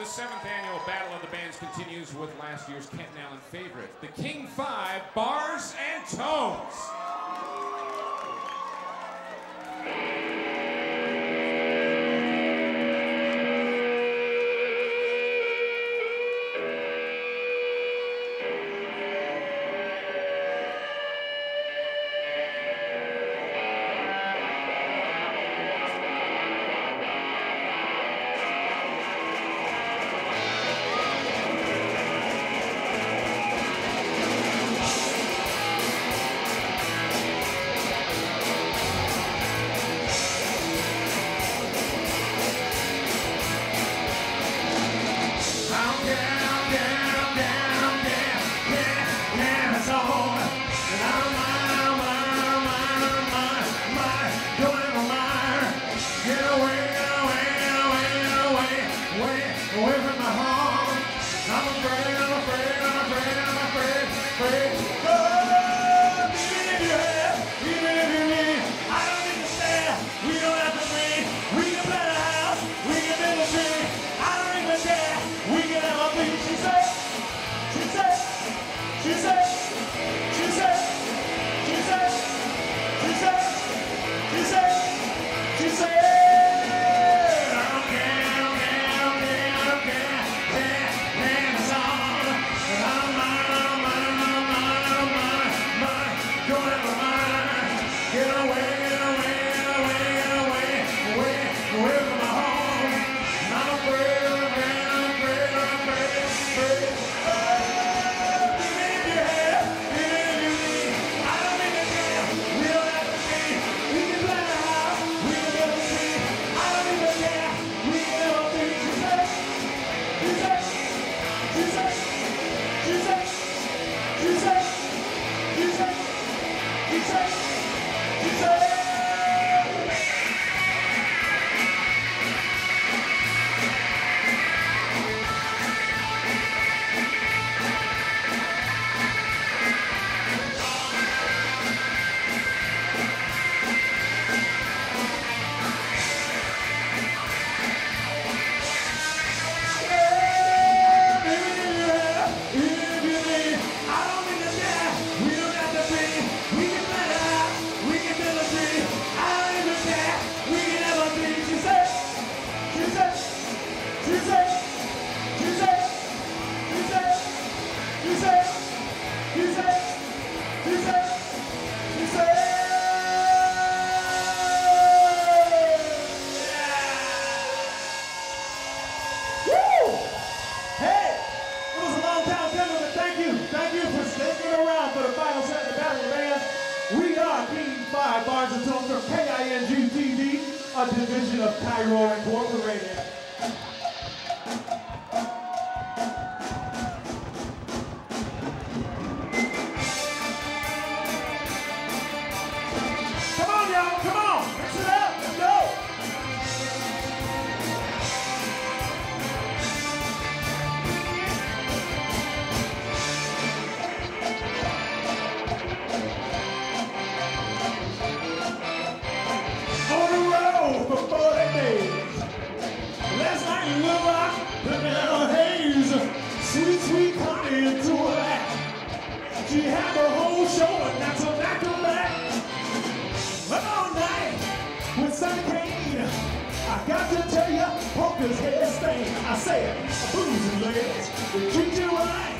The seventh annual Battle of the Bands continues with last year's Kenton Allen favorite, the King Five Bars and Tones. She had the whole show and that's her back to back. All night, with sun came, I got to tell you, poker's head stain. I said, boozy legs, we treat you right.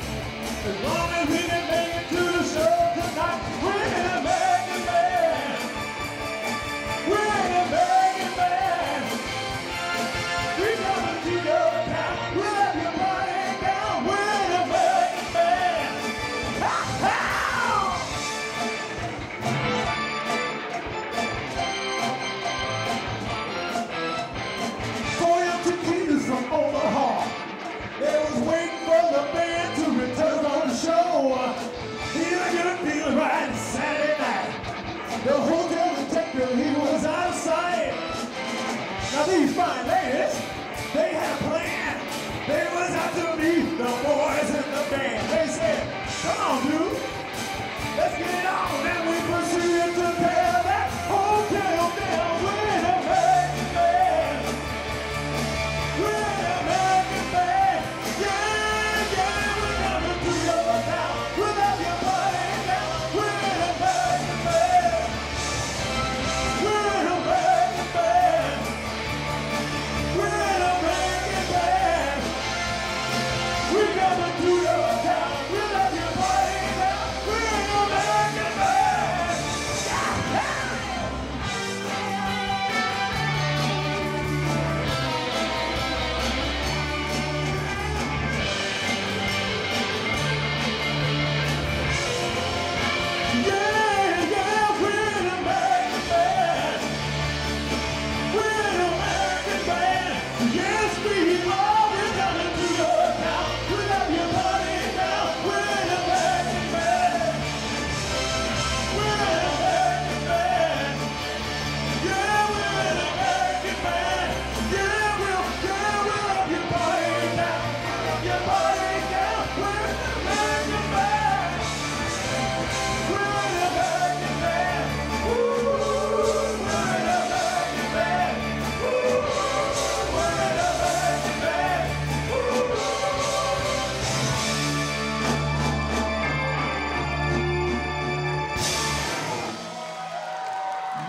As long as we can make it to the show tonight, we're in Now these fine ladies, they had a plan. They was out to meet the boys in the band. They said, come on, dude. Let's get it on.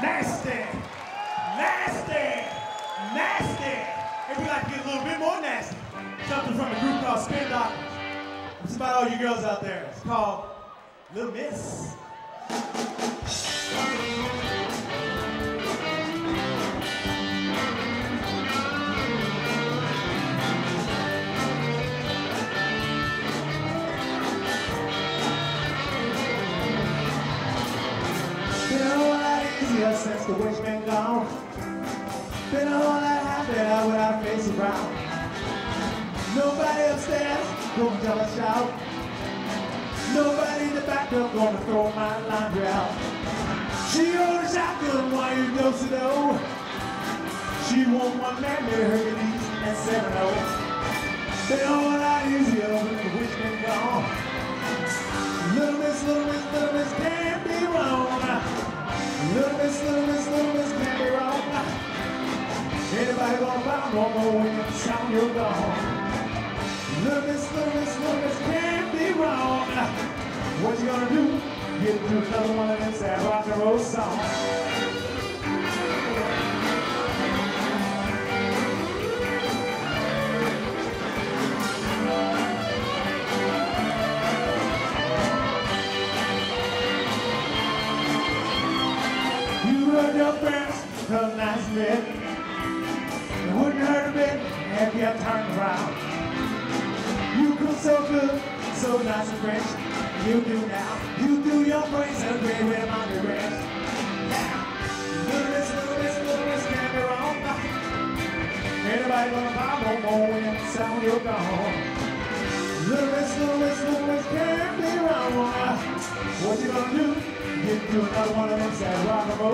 Nasty. Nasty. Nasty. If you like to get a little bit more nasty, something from a group called Spin Doctors. It's about all you girls out there. It's called Little Miss. Easier the witch been gone. Been a whole lot happier without face around. Nobody upstairs gonna tell a shout. Nobody in the back door gonna throw my laundry out. She owns a shotgun while you go to know. She won't one man near Hercules and seven oh. Been a whole lot easier when the witch been gone. Little miss, little miss, little miss can't be wrong. Little miss, little miss, little can't be wrong. Anybody gonna buy no more when you sound you're gone? Little miss, little miss, can't be wrong. What you gonna do? Get into another one of them sad rock and roll songs.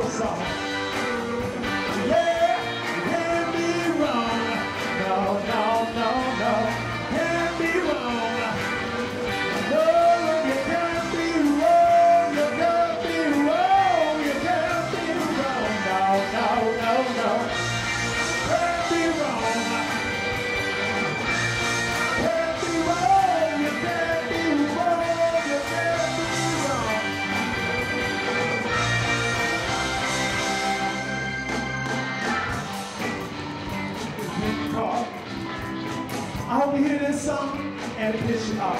감 사. Hope you hear this song and it piss you off.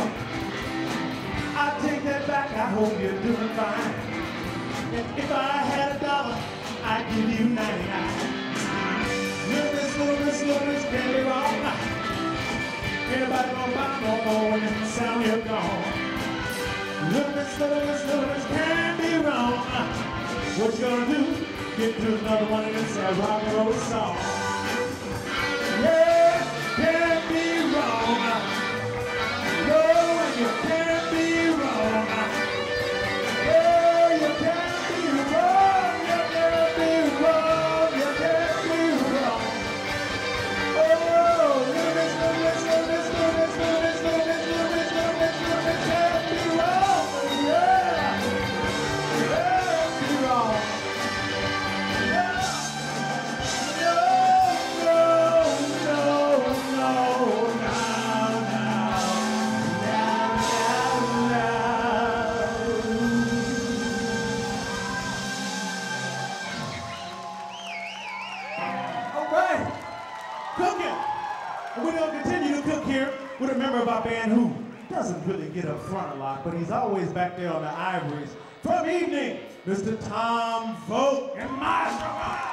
I take that back, I hope you're doing fine. And if I had a dollar, I'd give you 99. Little miss, little miss, little miss, can't be wrong. Anybody gonna buy no more when the sound you're gone? Miss, little miss, can't be wrong. What you gonna do? Get to another one of sad rock and roll songs. And we're gonna continue to cook here with a member of our band who doesn't really get up front a lot, but he's always back there on the ivories. From evening, Mr. Tom Vogt and Maestro.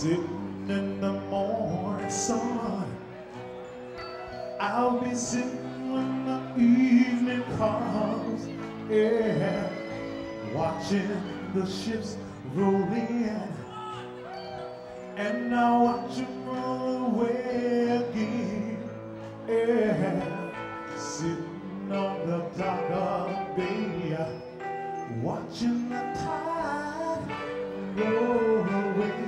sitting in the morning sun. I'll be sitting when the evening comes, yeah, watching the ships roll in. And I'll watch them roll away again, yeah, sitting on the dock of the bay, watching the tide roll away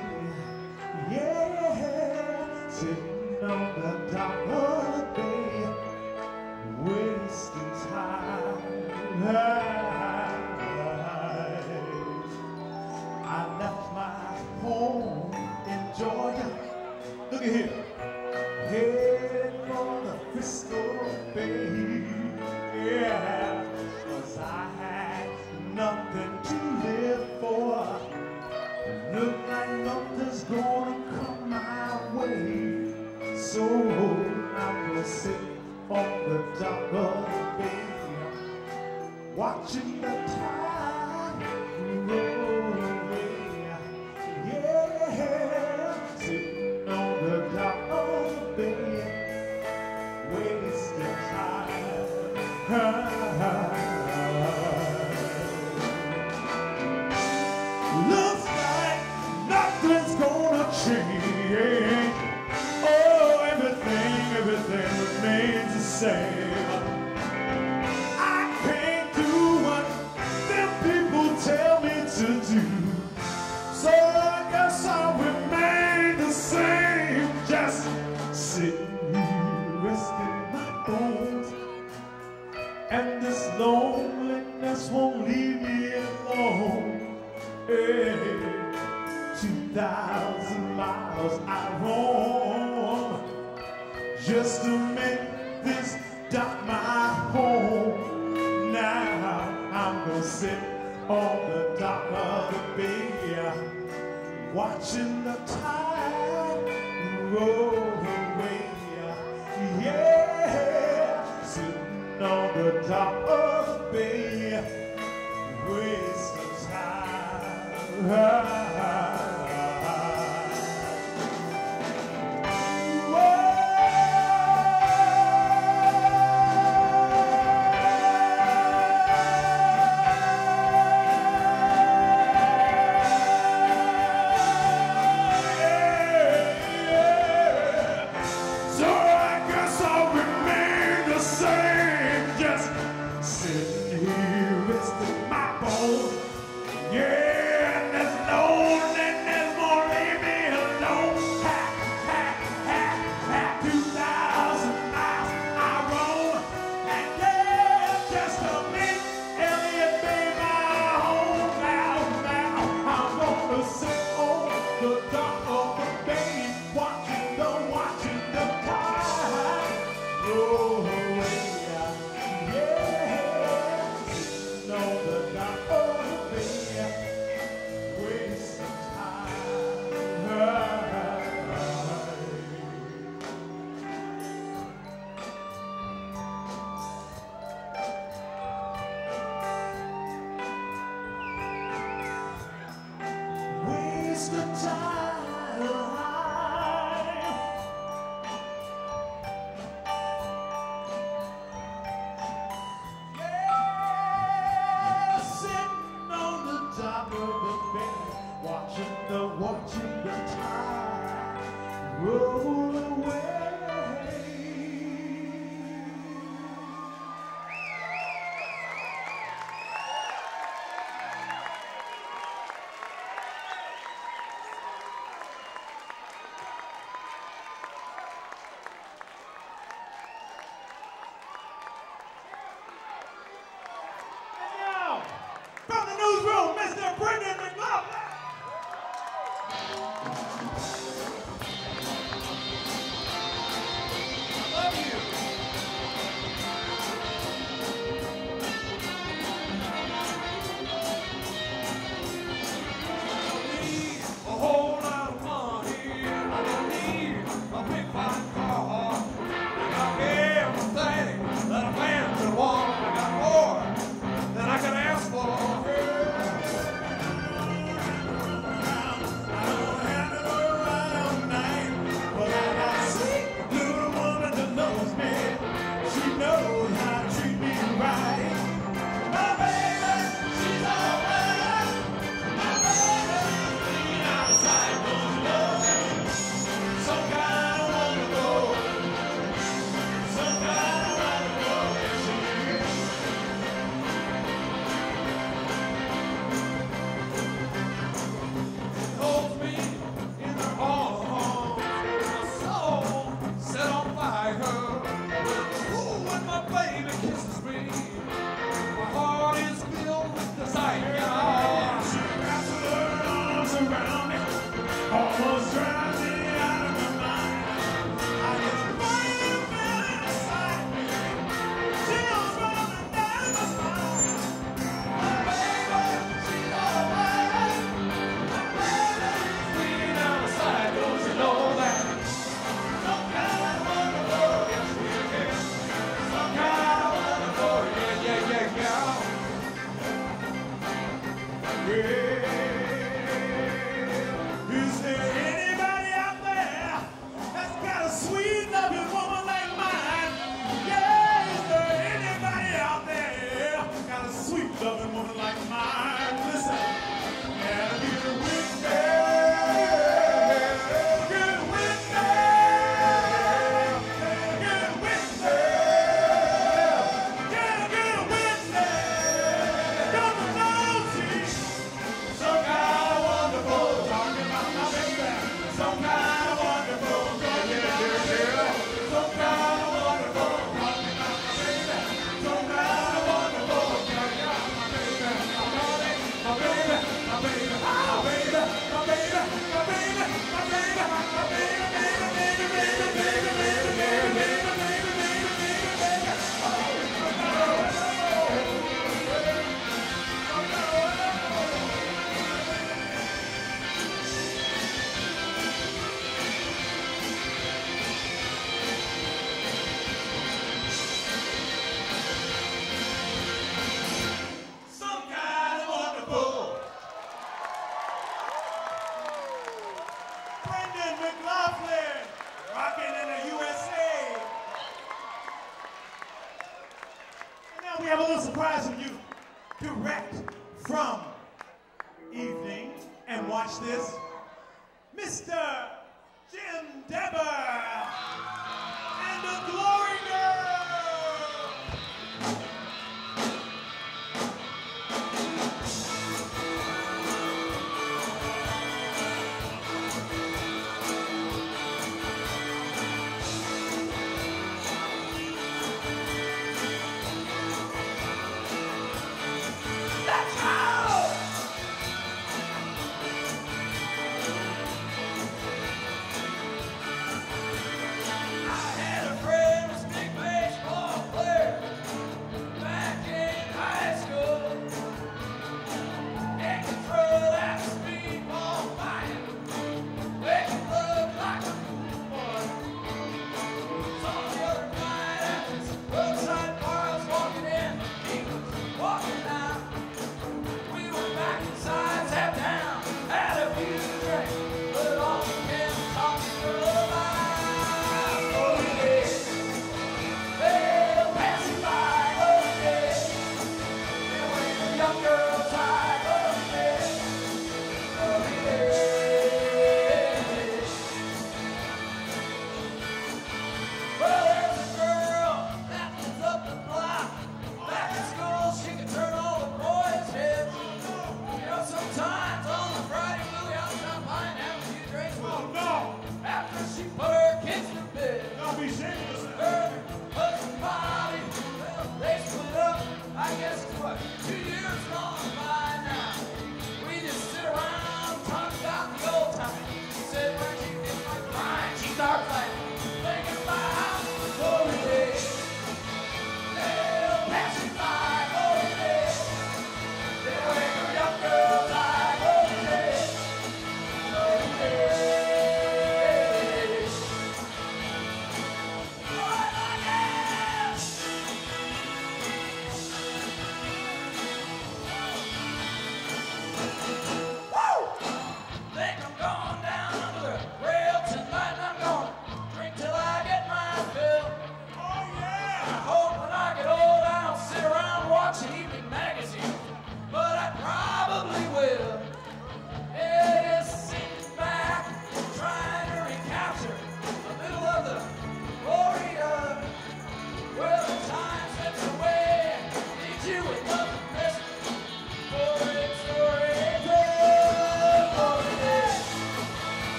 sitting on the top of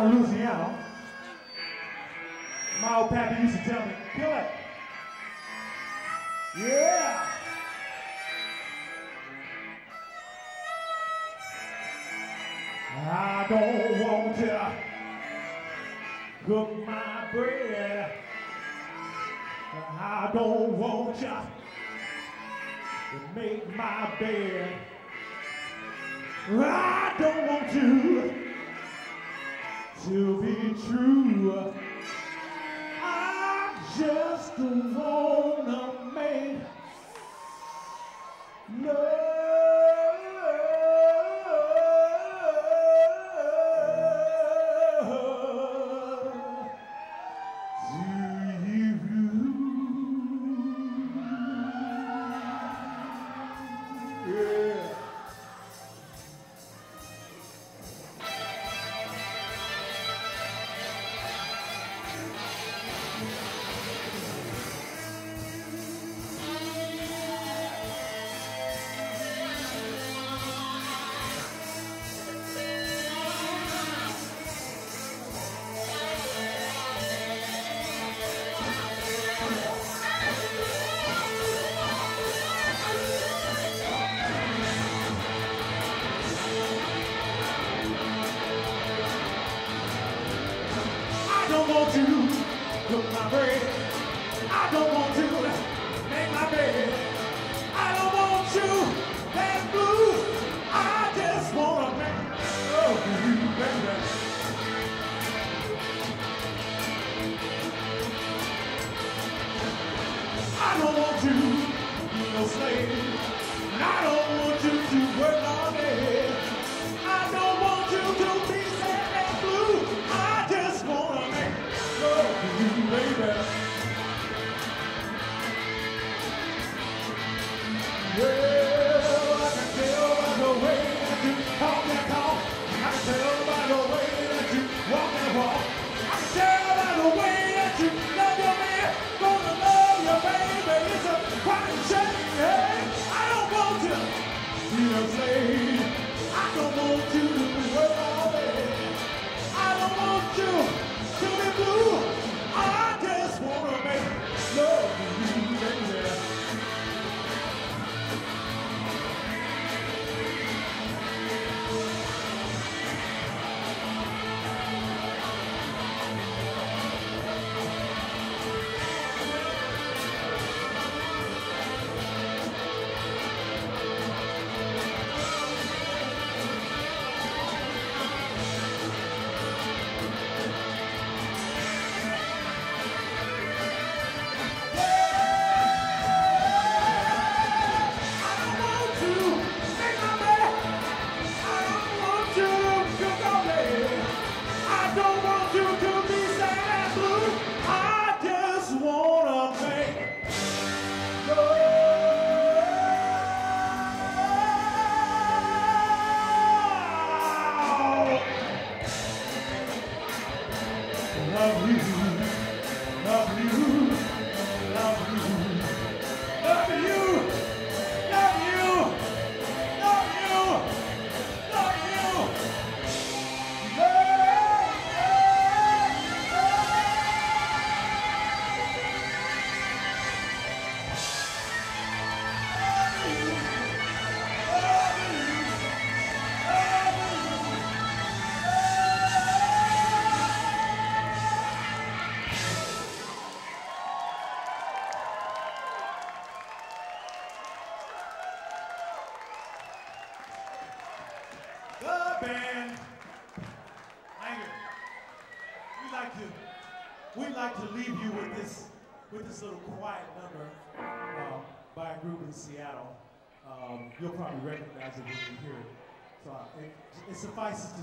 Louisiana, my old pappy used to tell me, kill it. Yeah. I don't want to cook my bread. I don't want you to make my bed. I don't want you be true.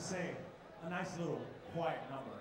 Say a nice little quiet number.